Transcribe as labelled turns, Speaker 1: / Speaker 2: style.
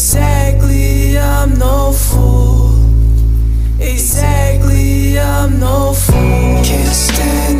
Speaker 1: Exactly, I'm no fool. Exactly, I'm no fool. Can't stand.